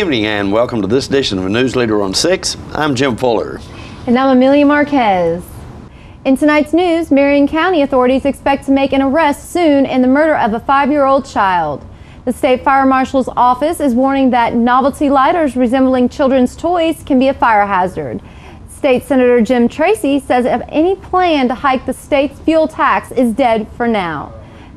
Evening and welcome to this edition of News Leader on 6. I'm Jim Fuller. And I'm Amelia Marquez. In tonight's news, Marion County authorities expect to make an arrest soon in the murder of a five year old child. The state fire marshal's office is warning that novelty lighters resembling children's toys can be a fire hazard. State Senator Jim Tracy says if any plan to hike the state's fuel tax is dead for now.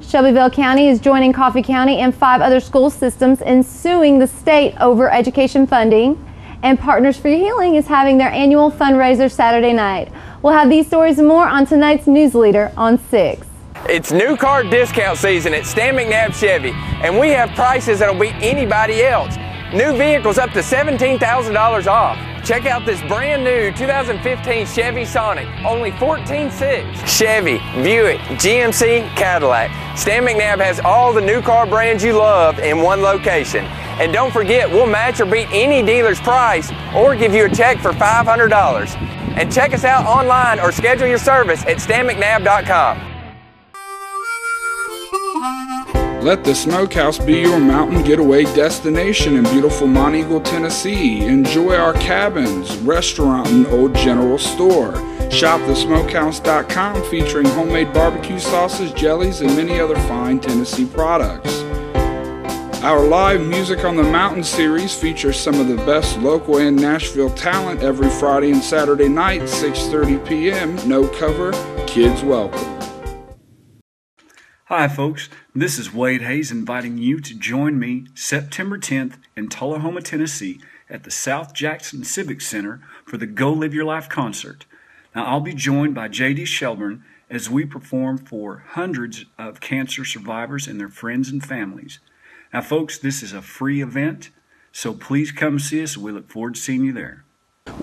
Shelbyville County is joining Coffee County and five other school systems in suing the state over education funding. And Partners for Healing is having their annual fundraiser Saturday night. We'll have these stories and more on tonight's news leader on 6. It's new car discount season at Stan McNabb Chevy, and we have prices that'll beat anybody else. New vehicles up to $17,000 off. Check out this brand new 2015 Chevy Sonic, only 14.6. Chevy, Buick, GMC, Cadillac. Stan McNabb has all the new car brands you love in one location. And don't forget, we'll match or beat any dealer's price or give you a check for $500. And check us out online or schedule your service at stanmcnabb.com. Let the Smokehouse be your mountain getaway destination in beautiful Monteagle, Tennessee. Enjoy our cabins, restaurant, and old general store. Shop thesmokehouse.com featuring homemade barbecue sauces, jellies, and many other fine Tennessee products. Our live Music on the Mountain series features some of the best local and Nashville talent every Friday and Saturday night, 6:30 p.m. No cover, kids welcome. Hi, folks. This is Wade Hayes inviting you to join me September 10th in Tullahoma, Tennessee at the South Jackson Civic Center for the Go Live Your Life concert. Now, I'll be joined by J.D. Shelburne as we perform for hundreds of cancer survivors and their friends and families. Now, folks, this is a free event, so please come see us. We look forward to seeing you there.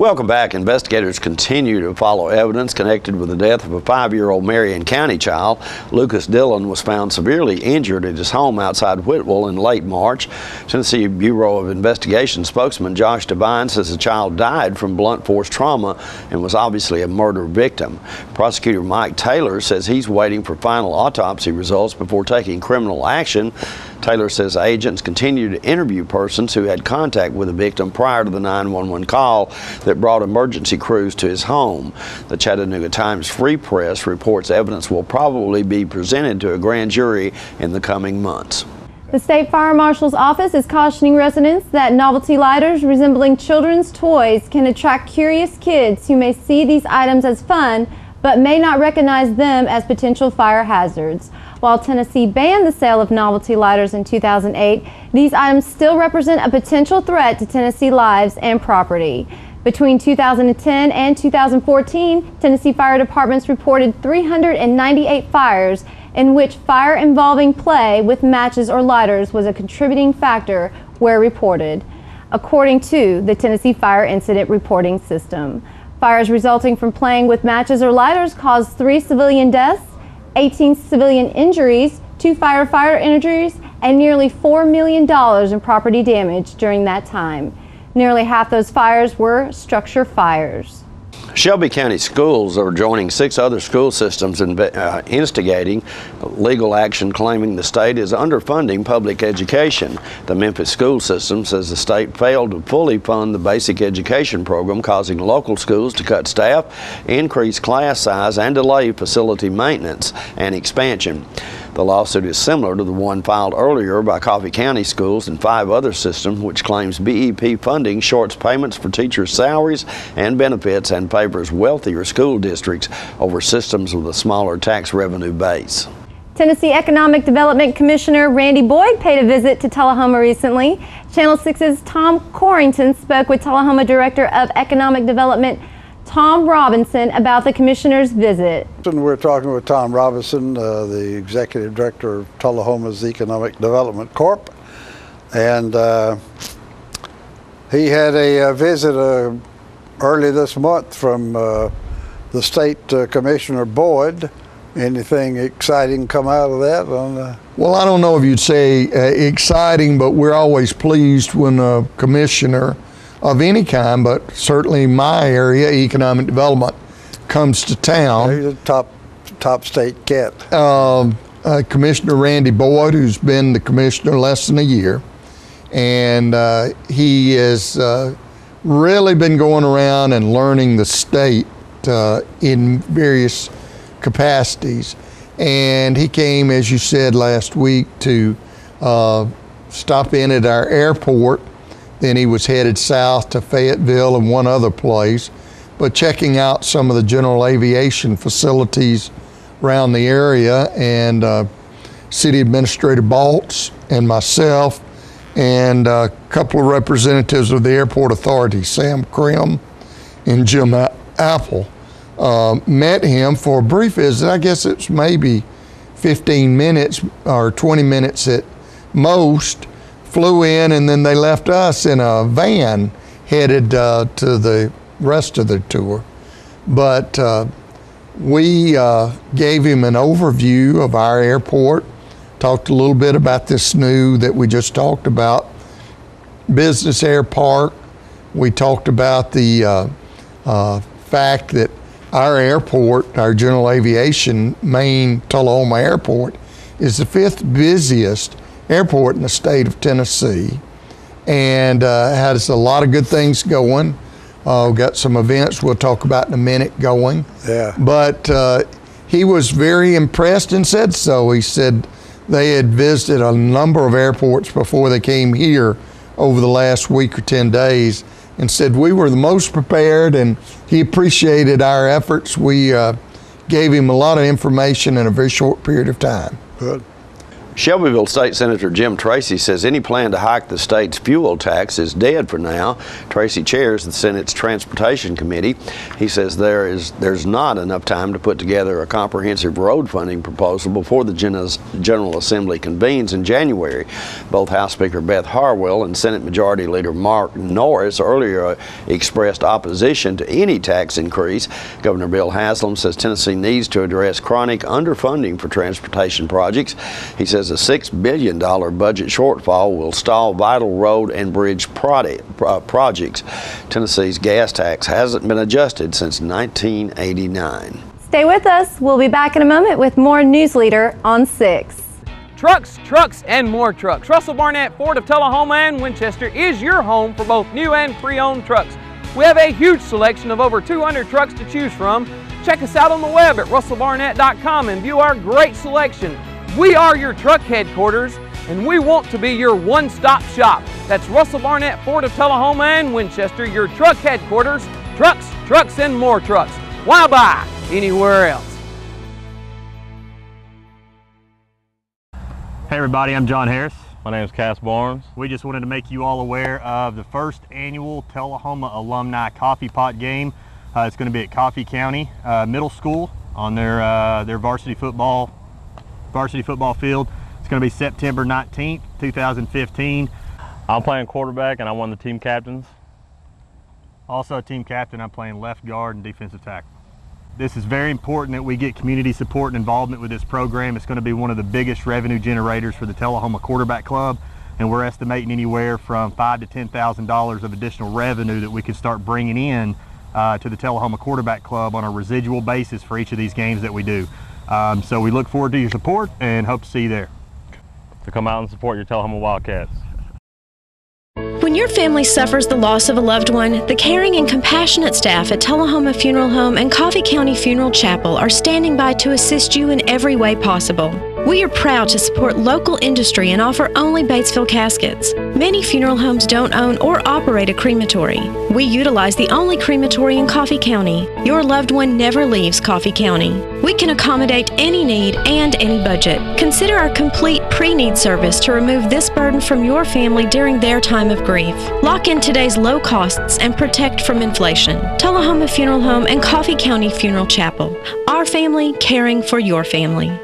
Welcome back. Investigators continue to follow evidence connected with the death of a five year old Marion County child. Lucas Dillon was found severely injured at his home outside Whitwell in late March. Tennessee Bureau of Investigation spokesman Josh DeVine says the child died from blunt force trauma and was obviously a murder victim. Prosecutor Mike Taylor says he's waiting for final autopsy results before taking criminal action. Taylor says agents continue to interview persons who had contact with the victim prior to the 911 call that brought emergency crews to his home. The Chattanooga Times Free Press reports evidence will probably be presented to a grand jury in the coming months. The State Fire Marshal's office is cautioning residents that novelty lighters resembling children's toys can attract curious kids who may see these items as fun but may not recognize them as potential fire hazards. While Tennessee banned the sale of novelty lighters in 2008, these items still represent a potential threat to Tennessee lives and property. Between 2010 and 2014, Tennessee fire departments reported 398 fires in which fire involving play with matches or lighters was a contributing factor where reported, according to the Tennessee Fire Incident Reporting System. Fires resulting from playing with matches or lighters caused three civilian deaths 18 civilian injuries, two firefighter injuries, and nearly $4 million in property damage during that time. Nearly half those fires were structure fires. Shelby County schools are joining six other school systems in uh, instigating legal action claiming the state is underfunding public education. The Memphis school system says the state failed to fully fund the basic education program, causing local schools to cut staff, increase class size, and delay facility maintenance and expansion. The lawsuit is similar to the one filed earlier by Coffee County Schools and five other systems, which claims BEP funding shorts payments for teachers' salaries and benefits and favors wealthier school districts over systems with a smaller tax revenue base. Tennessee Economic Development Commissioner Randy Boyd paid a visit to Tullahoma recently. Channel 6's Tom Corrington spoke with Tullahoma Director of Economic Development Tom Robinson about the commissioner's visit. We're talking with Tom Robinson, uh, the executive director of Tullahoma's Economic Development Corp. And uh, he had a, a visit uh, early this month from uh, the state uh, commissioner Boyd. Anything exciting come out of that? On, well, I don't know if you'd say uh, exciting, but we're always pleased when a commissioner of any kind, but certainly my area, economic development, comes to town. He's a top, top state cat. Um, uh, commissioner Randy Boyd, who's been the commissioner less than a year, and uh, he has uh, really been going around and learning the state uh, in various capacities. And he came, as you said last week, to uh, stop in at our airport. Then he was headed south to Fayetteville and one other place, but checking out some of the general aviation facilities around the area. And uh, City Administrator Baltz and myself, and a couple of representatives of the airport authority, Sam Krim and Jim Apple, uh, met him for a brief visit. I guess it's maybe 15 minutes or 20 minutes at most. Flew in, and then they left us in a van headed uh, to the rest of the tour. But uh, we uh, gave him an overview of our airport, talked a little bit about this new that we just talked about, Business Air Park. We talked about the uh, uh, fact that our airport, our general aviation main Tullahoma Airport, is the fifth busiest airport in the state of Tennessee and uh, has a lot of good things going. Uh, got some events we'll talk about in a minute going. Yeah. But uh, he was very impressed and said so. He said they had visited a number of airports before they came here over the last week or 10 days and said we were the most prepared and he appreciated our efforts. We uh, gave him a lot of information in a very short period of time. Good. Shelbyville State Senator Jim Tracy says any plan to hike the state's fuel tax is dead for now. Tracy chairs the Senate's Transportation Committee. He says there is there's not enough time to put together a comprehensive road funding proposal before the General Assembly convenes in January. Both House Speaker Beth Harwell and Senate Majority Leader Mark Norris earlier uh, expressed opposition to any tax increase. Governor Bill Haslam says Tennessee needs to address chronic underfunding for transportation projects. He says a $6 billion budget shortfall will stall vital road and bridge uh, projects. Tennessee's gas tax hasn't been adjusted since 1989. Stay with us. We'll be back in a moment with more News Leader on 6. Trucks, trucks, and more trucks. Russell Barnett Ford of Tullahoma and Winchester is your home for both new and pre-owned trucks. We have a huge selection of over 200 trucks to choose from. Check us out on the web at russellbarnett.com and view our great selection we are your truck headquarters and we want to be your one-stop shop. That's Russell Barnett Ford of Tullahoma and Winchester, your truck headquarters. Trucks, trucks, and more trucks. Why buy anywhere else? Hey everybody, I'm John Harris. My name is Cass Barnes. We just wanted to make you all aware of the first annual Tullahoma Alumni Coffee Pot Game. Uh, it's going to be at Coffee County uh, Middle School on their, uh, their varsity football varsity football field. It's going to be September 19th, 2015. I'm playing quarterback and I'm one of the team captains. Also a team captain, I'm playing left guard and defensive tackle. This is very important that we get community support and involvement with this program. It's going to be one of the biggest revenue generators for the Tullahoma Quarterback Club and we're estimating anywhere from five to ten thousand dollars of additional revenue that we can start bringing in uh, to the Tullahoma Quarterback Club on a residual basis for each of these games that we do. Um, so we look forward to your support and hope to see you there. To come out and support your Tullahoma Wildcats. When your family suffers the loss of a loved one, the caring and compassionate staff at Tullahoma Funeral Home and Coffee County Funeral Chapel are standing by to assist you in every way possible. We are proud to support local industry and offer only Batesville caskets. Many funeral homes don't own or operate a crematory. We utilize the only crematory in Coffee County. Your loved one never leaves Coffee County. We can accommodate any need and any budget. Consider our complete pre-need service to remove this burden from your family during their time of grief. Lock in today's low costs and protect from inflation. Tullahoma Funeral Home and Coffee County Funeral Chapel. Our family caring for your family.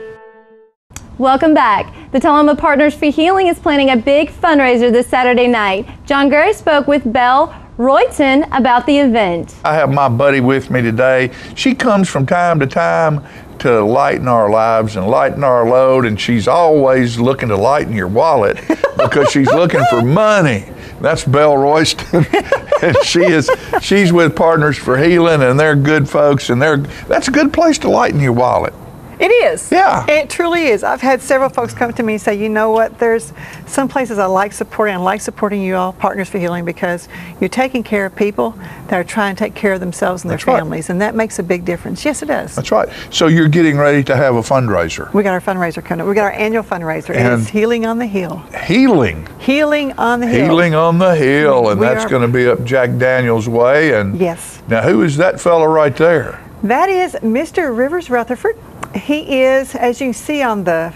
Welcome back. The Tullahoma Partners for Healing is planning a big fundraiser this Saturday night. John Gurry spoke with Belle Royston about the event. I have my buddy with me today. She comes from time to time to lighten our lives and lighten our load, and she's always looking to lighten your wallet because she's looking for money. That's Belle Royston, and she is she's with Partners for Healing, and they're good folks, and they're that's a good place to lighten your wallet. It is. Yeah. It truly is. I've had several folks come to me and say, you know what, there's some places I like supporting. I like supporting you all, Partners for Healing, because you're taking care of people that are trying to take care of themselves and their That's right. families, and that makes a big difference. Yes, it does. That's right. So you're getting ready to have a fundraiser. We got our fundraiser coming up. We got our annual fundraiser. And- it's Healing on the Hill. Healing. Healing on the Hill. Healing on the Hill, and We that's are- going to be up Jack Daniels Way. And Yes. now, who is that fellow right there? That is Mr. Rivers Rutherford. He is, as you see on the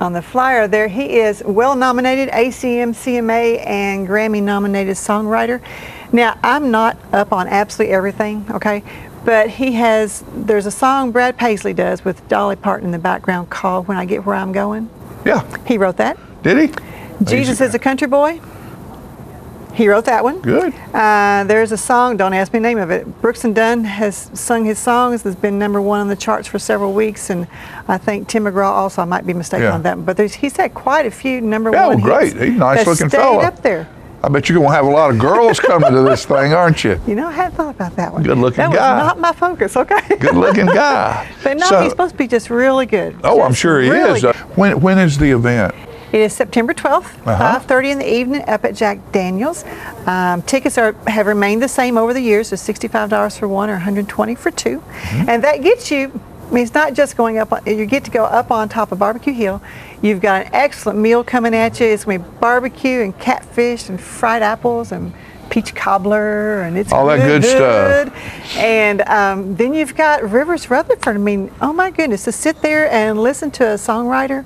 on the flyer there, he is well nominated ACM, CMA, and Grammy nominated songwriter. Now, I'm not up on absolutely everything, okay? But he has, there's a song Brad Paisley does with Dolly Parton in the background called When I Get Where I'm Going. Yeah. He wrote that. Did he? Jesus is a Country Boy. He wrote that one. Good. Uh, there's a song, don't ask me the name of it. Brooks and Dunn has sung his songs. It's been number one on the charts for several weeks, and I think Tim McGraw also, I might be mistaken Yeah. on that, but there's, he's had quite a few number Yeah, one well, great. He's a nice that looking fellow. up there. I bet you're going to have a lot of girls coming to this thing, aren't you? You know, I hadn't thought about that one. Good looking that guy. was not my focus, okay? Good looking guy. but no, So- he's supposed to be just really good. Oh, I'm sure he really is. good. Uh, when, when is the event? It is September 12th, Uh-huh. 5:30 in the evening, up at Jack Daniels. Um, tickets are have remained the same over the years. So $65 for one or 120 for 2 Mm-hmm. and that gets you. I mean, it's not just going up. on- You get to go up on top of Barbecue Hill. You've got an excellent meal coming at you. It's going to be barbecue and catfish and fried apples and peach cobbler and it's All that good stuff. And um, then you've got Rivers Rutherford. I mean, oh my goodness, to sit there and listen to a songwriter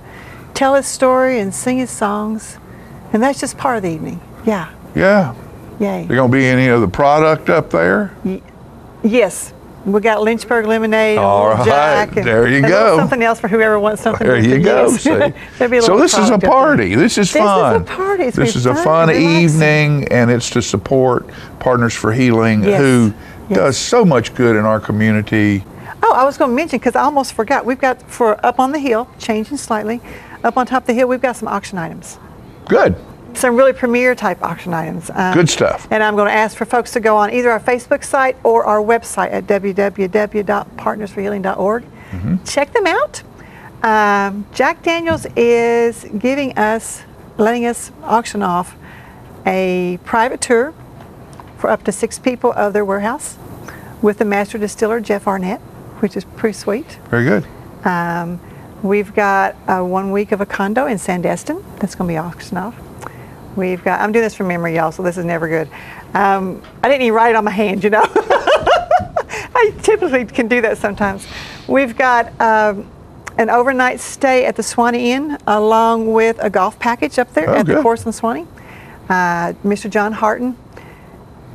tell his story and sing his songs, and that's just part of the evening. Yeah, Yeah. yay. There going to be any other product up there? Yes, we got Lynchburg lemonade. and All right, Jack, and there you go. Something else for whoever wants something. There you go. yes. See? Be a so this is a product up there. party. This is This is a fun. party. It's this is be a fun fun and evening, and it's to support Partners for Healing, Yes. who Yes. does so much good in our community. Oh, I was going to mention because I almost forgot. We've got for up on the hill, changing slightly. Up on top of the hill, we've got some auction items. Good. Some really premier type auction items. Um, Good stuff. And I'm going to ask for folks to go on either our Facebook site or our website at www.partnersforhealing.org. Mm-hmm. Check them out. Um, Jack Daniels is giving us, letting us auction off a private tour for up to six people of their warehouse with the master distiller, Jeff Arnett, which is pretty sweet. Very good. Um, we've got uh, one week of a condo in Sandestin that's going to be off. We've got, I'm doing this from memory, y'all, so this is never good. Um, I didn't even write it on my hand, you know. I typically can do that sometimes. We've got um, an overnight stay at the Sewanee Inn along with a golf package up there Oh, at the course in Sewanee. Uh, Mr. John Harton,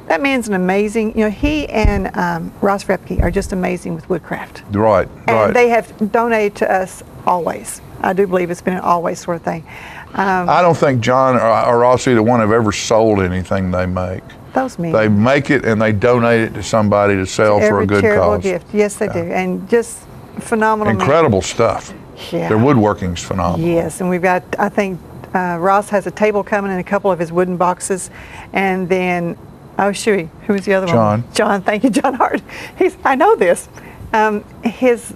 that man's an amazing, you know, he and um, Ross Repke are just amazing with woodcraft. Right, And right. they have donated to us always. I do believe it's been an always sort of thing. Um, I don't think John or, or Ross either one have ever sold anything they make. those men. They make it and they donate it to somebody to sell for a good charitable cause. gift. Yes, they do. And just phenomenal. men. Incredible stuff. Yeah. Their woodworking's phenomenal. Yes, and we've got, I think uh, Ross has a table coming in a couple of his wooden boxes. And then, oh, Shuey, who was the other John. one? John. John. Thank you, John Hart. He's, I know this. Um, his,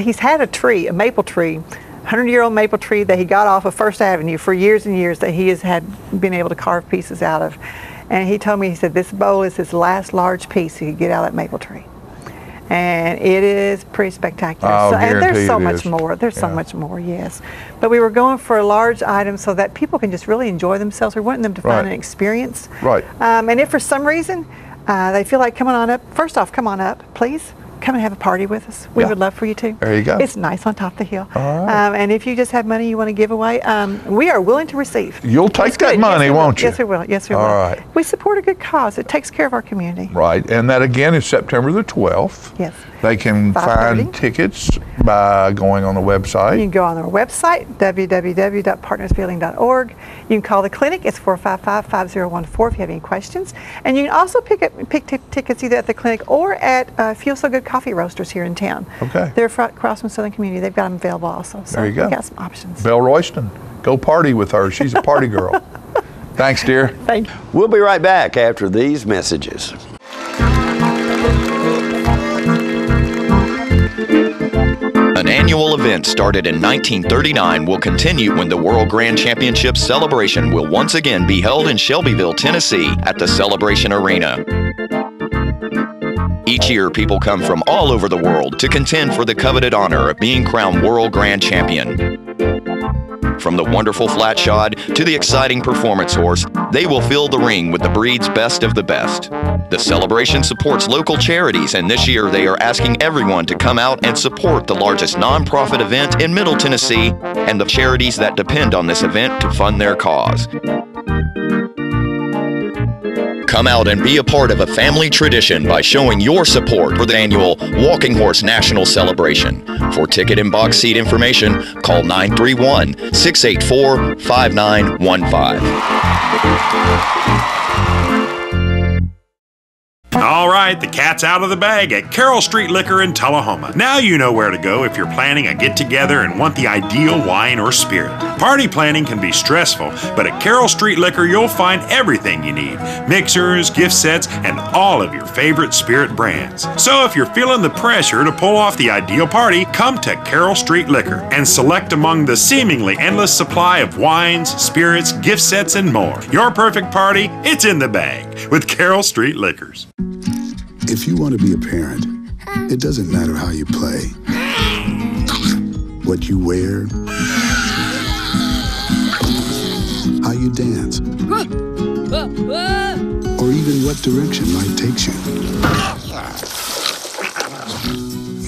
he's had a tree, a maple tree, 100-year-old maple tree that he got off of First Avenue for years and years that he has had been able to carve pieces out of. And he told me, he said, this bowl is his last large piece he could get out of that maple tree. And it is pretty spectacular. So- and there's so much is. more. There's so much more, yes. But we were going for a large item so that people can just really enjoy themselves. We want them to find Right. an experience. Right. Um, and if for some reason uh, they feel like coming on up, first off, come on up, please. Come and have a party with us. We Yeah. would love for you to. There you go. It's nice on top of the hill. All right. Um, and if you just have money you want to give away, um, we are willing to receive. You'll take That's that good. money, yes, won't you? Yes, we will. Yes, we All will. right. We support a good cause. It takes care of our community. Right, and that again is September the 12th. Yes. They can find tickets by going on the website. You can go on our website, www.partnersforhealing.org. You can call the clinic. It's 455-5014 if you have any questions. And you can also pick up pick tickets either at the clinic or at uh, Feel So Good Coffee Roasters here in town. Okay. They're fro- across from Southern Community. They've got them available also. So There you go. we got some options. Belle Royston, go party with her. She's a party girl. Thanks, dear. Thank you. We'll be right back after these messages. An annual annual event started in 1939 will continue when the World Grand Championship celebration will once again be held in Shelbyville, Tennessee at the Celebration Arena. Each year, people come from all over the world to contend for the coveted honor of being crowned World Grand Champion. From the wonderful flat shod to the exciting performance horse, they will fill the ring with the breed's best of the best. The celebration supports local charities, and this year they are asking everyone to come out and support the largest nonprofit event in Middle Tennessee and the charities that depend on this event to fund their cause. Come out and be a part of a family tradition by showing your support for the annual Walking Horse National Celebration. For ticket and box seat information, call 931 684 5915. All right, the cat's out of the bag at Carroll Street Liquor in Tullahoma. Now you know where to go if you're planning a get together and want the ideal wine or spirit. Party planning can be stressful, but at Carroll Street Liquor you'll find everything you need mixers, gift sets, and all of your favorite spirit brands. So if you're feeling the pressure to pull off the ideal party, come to Carroll Street Liquor and select among the seemingly endless supply of wines, spirits, gift sets, and more. Your perfect party, it's in the bag with Carroll Street Liquors. If you want to be a parent, it doesn't matter how you play, what you wear, how you dance, or even what direction life takes you.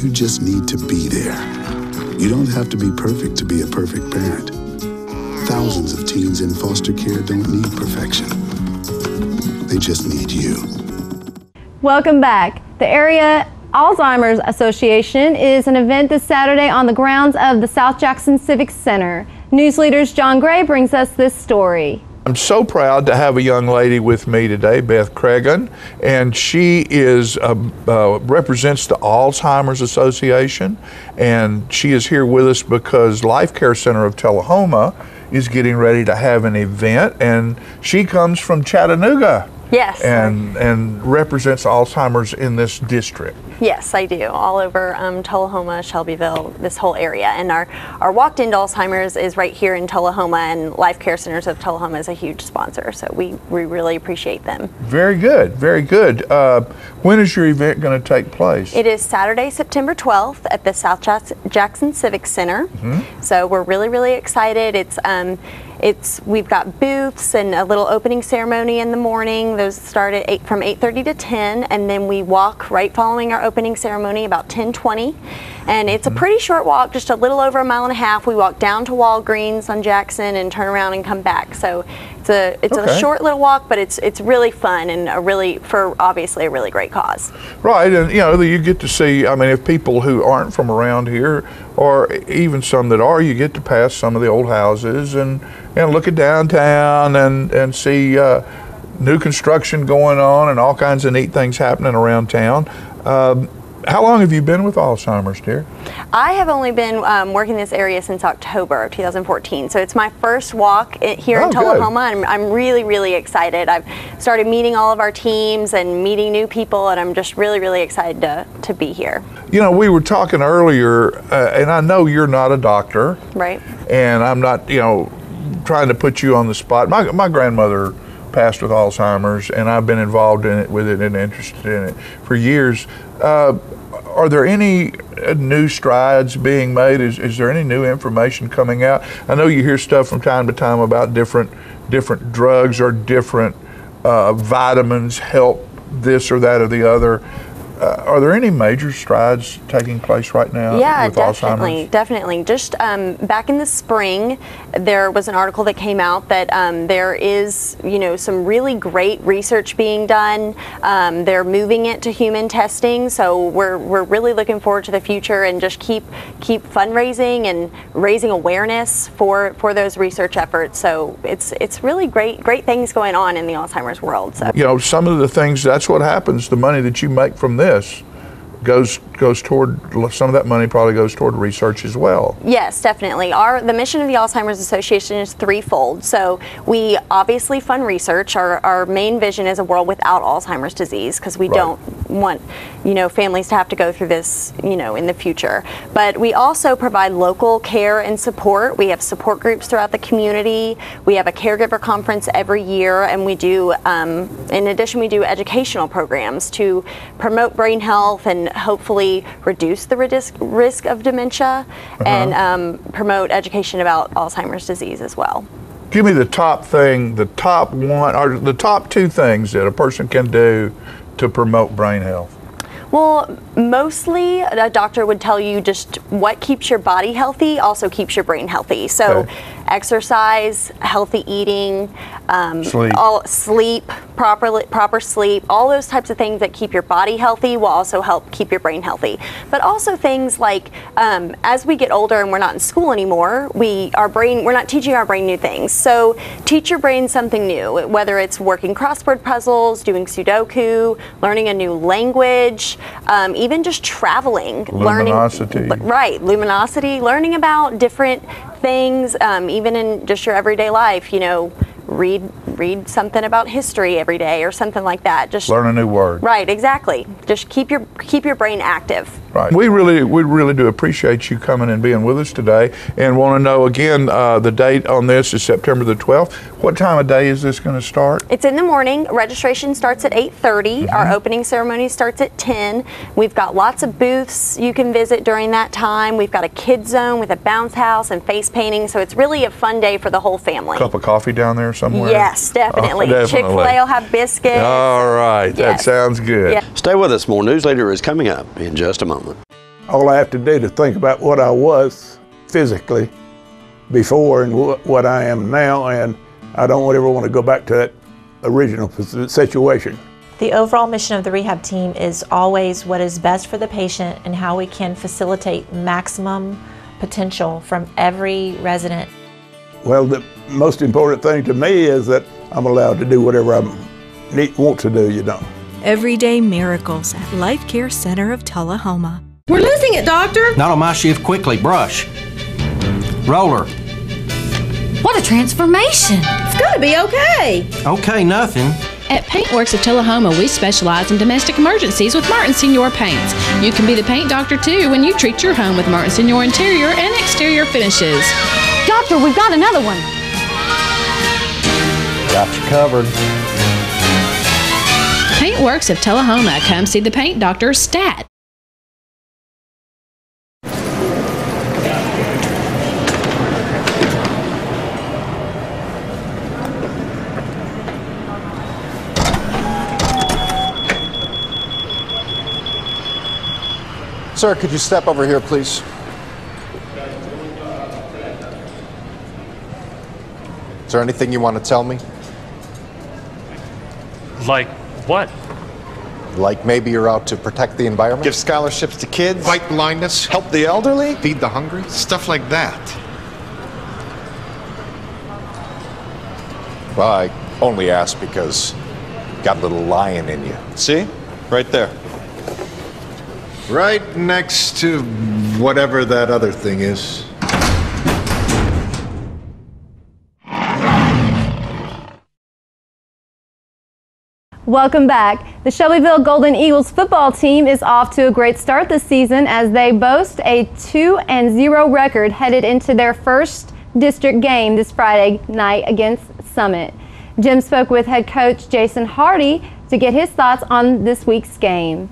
You just need to be there. You don't have to be perfect to be a perfect parent. Thousands of teens in foster care don't need perfection. They just need you. Welcome back. The Area Alzheimer's Association is an event this Saturday on the grounds of the South Jackson Civic Center. News leaders John Gray brings us this story. I'm so proud to have a young lady with me today, Beth Cregan, and she is uh, uh, represents the Alzheimer's Association, and she is here with us because Life Care Center of Tullahoma is getting ready to have an event, and she comes from Chattanooga. Yes. And and represents Alzheimer's in this district. Yes, I do. All over um, Tullahoma, Shelbyville, this whole area. And our, our Walk to End Alzheimer's is right here in Tullahoma, and Life Care Centers of Tullahoma is a huge sponsor. So we, we really appreciate them. Very good, very good. Uh, when is your event going to take place? It is Saturday, September 12th at the South Jackson Civic Center. Mm-hmm. So we're really, really excited. It's um, it's we've got booths and a little opening ceremony in the morning. Those start at eight from 8:30 to 10, and then we walk right following our opening ceremony about 10:20. And it's a mm-hmm. pretty short walk, just a little over a mile and a half. We walk down to Walgreens on Jackson and turn around and come back. So it's a it's Okay. a short little walk, but it's it's really fun and a really for obviously a really great cause. Right, and you know you get to see. I mean, if people who aren't from around here, or even some that are, you get to pass some of the old houses and and look at downtown and and see uh, new construction going on and all kinds of neat things happening around town. Um, how long have you been with Alzheimer's, dear? I have only been um, working this area since October of 2014, so it's my first walk here Oh, in. Tullahoma, and I'm, I'm really, really excited. I've started meeting all of our teams and meeting new people, and I'm just really, really excited to, to be here. You know, we were talking earlier, uh, and I know you're not a doctor, Right? and I'm not, you know, trying to put you on the spot. My, my grandmother passed with Alzheimer's, and I've been involved in it with it and interested in it for years. Uh, are there any new strides being made? Is, is there any new information coming out? I know you hear stuff from time to time about different different drugs or different uh, vitamins help this or that or the other. Uh, are there any major strides taking place right now yeah, with definitely, Alzheimer's? definitely. Just um, back in the spring, there was an article that came out that um, there is, you know, some really great research being done. Um, they're moving it to human testing, so we're we're really looking forward to the future and just keep keep fundraising and raising awareness for for those research efforts. So it's it's really great great things going on in the Alzheimer's world. So. you know some of the things that's what happens the money that you make from this this goes goes toward some of that money probably goes toward research as well Yes, definitely. Our the mission of the Alzheimer's Association is threefold. So we obviously fund research. Our, our main vision is a world without Alzheimer's disease because we Right. don't want you know, families to have to go through this, you know, in the future. But we also provide local care and support. We have support groups throughout the community. We have a caregiver conference every year, and we do, um, in addition, we do educational programs to promote brain health and hopefully reduce the risk, risk of dementia and um, promote education about Alzheimer's disease as well. Give me the top thing, the top one, or the top two things that a person can do to promote brain health. Well, mostly a doctor would tell you just what keeps your body healthy also keeps your brain healthy. So, Okay. Exercise, healthy eating, um, Sleep. all sleep, proper proper sleep, all those types of things that keep your body healthy will also help keep your brain healthy. But also things like um, as we get older and we're not in school anymore, we our brain we're not teaching our brain new things. So teach your brain something new, whether it's working crossword puzzles, doing Sudoku, learning a new language, um, even just traveling, Luminosity. learning. Right, luminosity, learning about different things, um, even in just your everyday life. You know, read read something about history every day or something like that. Just Learn a new word. Right, exactly. Just keep your keep your brain active. Right. We really, we really do appreciate you coming and being with us today, and want to know again uh, the date on this is September the 12th. What time of day is this going to start? It's in the morning. Registration starts at 8:30. Mm-hmm. Our opening ceremony starts at 10. We've got lots of booths you can visit during that time. We've got a kids zone with a bounce house and face painting, so it's really a fun day for the whole family. Cup of coffee down there somewhere? Yes, definitely. Oh, definitely. Chick-fil-A will have biscuits. All right, that sounds good. Yeah. Stay with us. More News Leader is coming up in just a moment. All I have to do to think about what I was physically before and wh- what I am now, and I don't ever want to go back to that original situation. The overall mission of the rehab team is always what is best for the patient and how we can facilitate maximum potential from every resident. Well, the most important thing to me is that I'm allowed to do whatever I need, want to do, you know. Everyday miracles at Life Care Center of Tullahoma. We're losing it, Doctor. Not on my shift. Quickly, brush. Roller. What a transformation. It's going to be okay. Okay, nothing. At Paintworks of Tullahoma, we specialize in domestic emergencies with Martin Senour Paints. You can be the paint doctor too when you treat your home with Martin Senour interior and exterior finishes. Doctor, we've got another one. Got you covered. Paintworks of Tullahoma. Come see the paint doctor, Stat. Sir, could you step over here, please? Is there anything you want to tell me? Like what? Like maybe you're out to protect the environment? Give scholarships to kids. Fight blindness. Help the elderly. Feed the hungry. Stuff like that. Well, I only ask because you got a little lion in you. See? Right there. Right next to whatever that other thing is. Welcome back. The Shelbyville Golden Eagles football team is off to a great start this season as they boast a 2 and 0 record headed into their first district game this Friday night against Summit. Jim spoke with head coach Jason Hardy to get his thoughts on this week's game.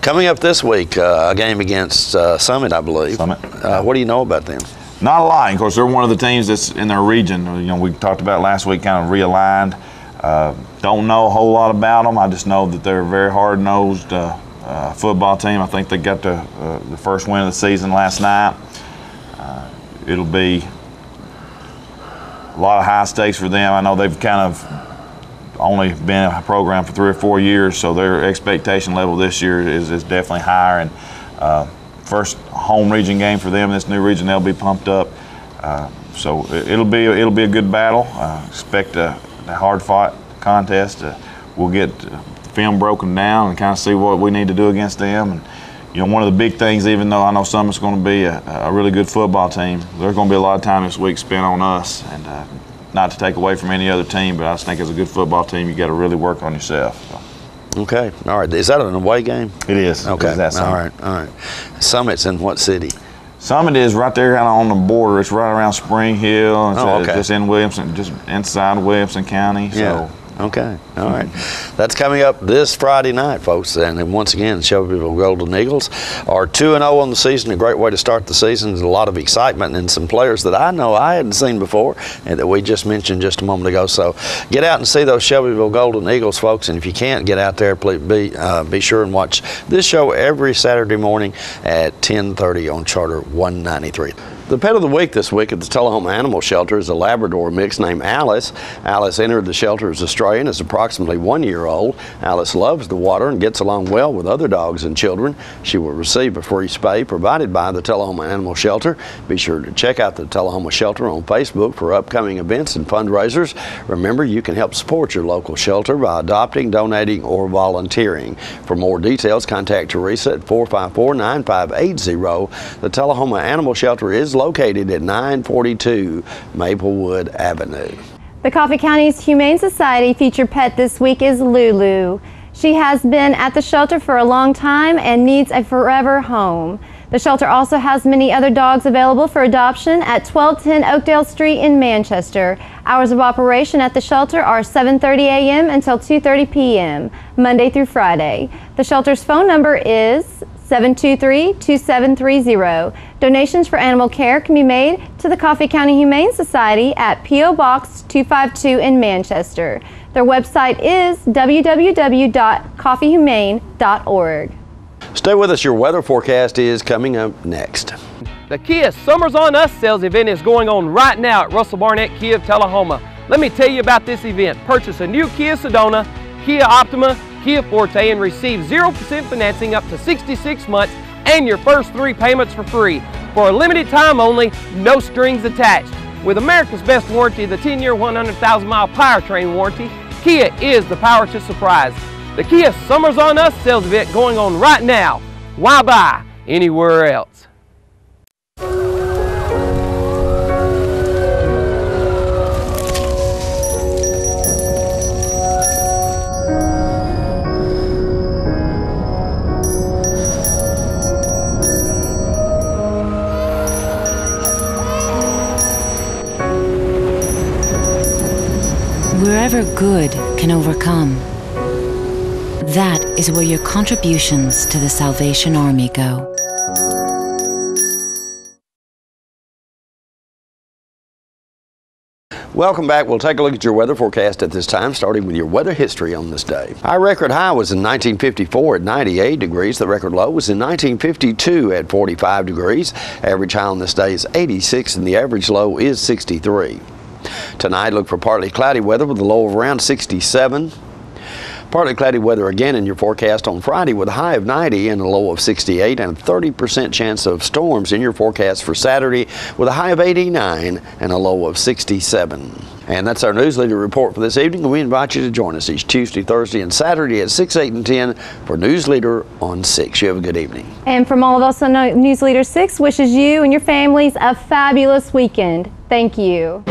Coming up this week, uh, a game against uh, Summit, I believe. Summit. Uh, what do you know about them? Not a lot. Of course, they're one of the teams that's in their region. You know, we talked about last week, kind of realigned. Uh, don't know a whole lot about them. I just know that they're a very hard-nosed uh, uh, football team. I think they got the, uh, the first win of the season last night. Uh, it'll be a lot of high stakes for them. I know they've kind of only been a program for three or four years, so their expectation level this year is, is definitely higher. And uh, first home region game for them this new region, they'll be pumped up. Uh, so it- it'll be it'll be a good battle. Uh, expect a, a hard fought contest. Uh, we'll get uh, film broken down and kind of see what we need to do against them. And you know, one of the big things, even though I know Summit's going to be a, a really good football team, there's going to be a lot of time this week spent on us. And uh, not to take away from any other team, but I just think as a good football team, you got to really work on yourself. So. Okay. All right. Is that an away game? It is. Okay. It is All right. All right. Summit's in what city? Summit is right there kind of on the border. It's right around Spring Hill. It's, Oh, uh, okay. just in Williamson, just inside Williamson County. Yeah. Okay. All right. That's coming up this Friday night, folks. And then once again, Shelbyville Golden Eagles are 2 and 0 on the season. A great way to start the season. There's a lot of excitement and some players that I know I hadn't seen before and that we just mentioned just a moment ago. So get out and see those Shelbyville Golden Eagles, folks. And if you can't get out there, please be uh, be sure and watch this show every Saturday morning at 10:30 on Charter 193. The pet of the week this week at the Tullahoma Animal Shelter is a Labrador mix named Alice. Alice entered the shelter as a stray and is approximately one year old. Alice loves the water and gets along well with other dogs and children. She will receive a free spay provided by the Tullahoma Animal Shelter. Be sure to check out the Tullahoma Shelter on Facebook for upcoming events and fundraisers. Remember, you can help support your local shelter by adopting, donating, or volunteering. For more details, contact Teresa at 454 9580. The Tullahoma Animal Shelter is located at 942 Maplewood Avenue. The Coffee County's Humane Society featured pet this week is Lulu. She has been at the shelter for a long time and needs a forever home. The shelter also has many other dogs available for adoption at 1210 Oakdale Street in Manchester. Hours of operation at the shelter are 7:30 a.m. until 2:30 p.m. Monday through Friday. The shelter's phone number is 723-2730. Donations for animal care can be made to the Coffee County Humane Society at P.O. Box 252 in Manchester. Their website is www.coffeehumane.org. Stay with us. Your weather forecast is coming up next. The Kia Summers on Us sales event is going on right now at Russell Barnett Kia of Tullahoma. Let me tell you about this event. Purchase a new Kia Sedona, Kia Optima, Kia Forte and receive 0% financing up to 66 months and your first three payments for free. For a limited time only, no strings attached. With America's best warranty, the 10-year, 100,000 mile powertrain warranty, Kia is the power to surprise. The Kia Summers on Us sales event going on right now. Why buy anywhere else? Wherever good can overcome, that is where your contributions to the Salvation Army go. Welcome back. We'll take a look at your weather forecast at this time, starting with your weather history on this day. Our record high was in 1954 at 98 degrees. The record low was in 1952 at 45 degrees. Average high on this day is 86 and the average low is 63. Tonight, look for partly cloudy weather with a low of around 67. Partly cloudy weather again in your forecast on Friday with a high of 90 and a low of 68 and a 30% chance of storms in your forecast for Saturday with a high of 89 and a low of 67. And that's our news leader report for this evening. We invite you to join us each Tuesday, Thursday, and Saturday at 6, 8, and 10 for News Leader on 6. You have a good evening. And from all of us on News Leader 6 wishes you and your families a fabulous weekend. Thank you.